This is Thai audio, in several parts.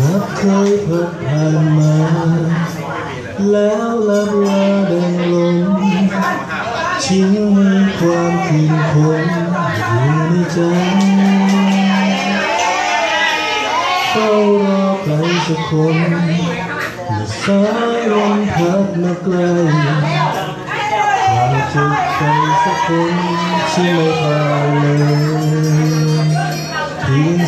รักเคยพัดผ่านมา แล้วลับลาดังลมทิ้งให้ความคืนคงอยู่ในใจเฝ้ารอใครสักคน เมื่อสายลมพัดมาไกลหากจะใครสักคนที่ไม่พาเลยเพียง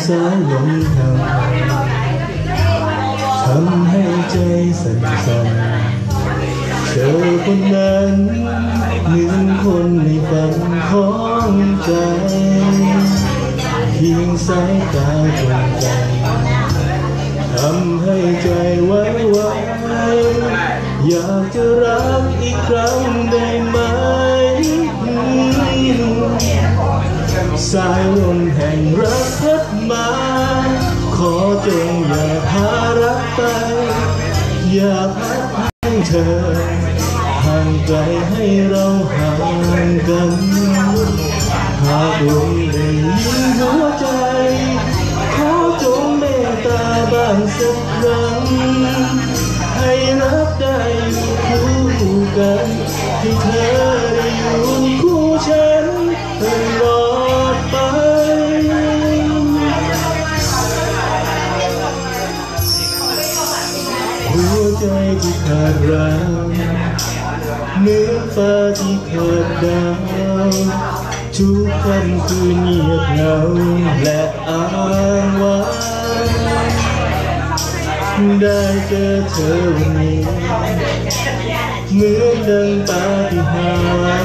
ไป อย่าพัดให้เธอห่างไกลให้เราห่างกันหากลมได้ยินหัวใจ ขอจงเมตตาบ้างสักครั้ง ที่ขาดรางเนื้อฟ้าที่ขาดดาวทุกค่ำคืนเงียบเหงาและอ้างว้างได้เจอเธอวันนี้เหมือนดังปาฏิหา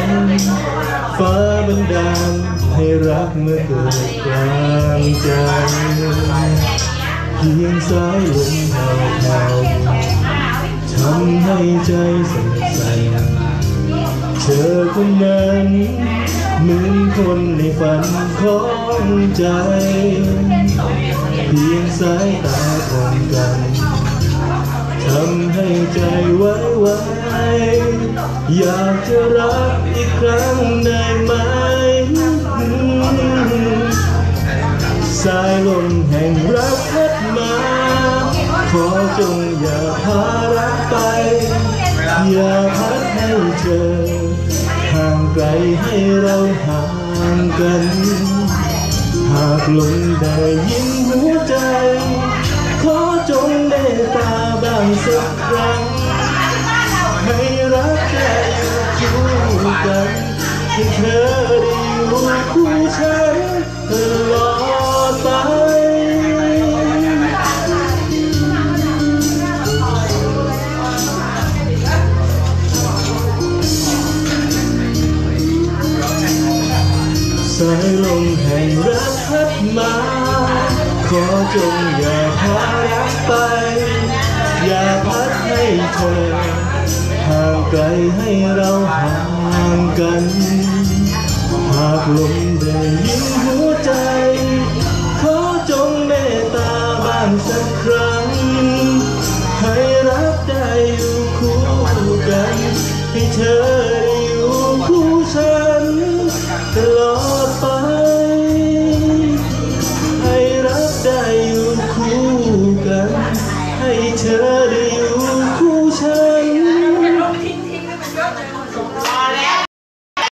ริย์ฟ้าบันดาลให้รักเมื่อเกิดกลางใจเพียงสายลมเบาๆ ทำให้ใจสั่นสั่นเธอคนนั้นเหมือนคนในฝันของใจ เพียงสายตาตรงกันทำให้ใจไว้ไว้อยากจะรักอีกครั้งได้ไหม สายลมแห่งรักพัดมา ขอจงอย่าพารักไป อย่าพัดให้เธอ ห่างไกลให้เราห่างกัน หากลมได้ยินหัวใจ ขอจงเมตตาบ้างสักครั้งให้รักได้อยู่คู่กันให้เธอได้อยู่คู่ฉัน สายลมแห่งรักพัดมา ขอจงอย่าพารักไป อย่าพัดให้เธอห่างไกลให้เราห่างกัน หากลมได้ยินหัวใจ ขอจงเมตตาบ้างสักครั้ง to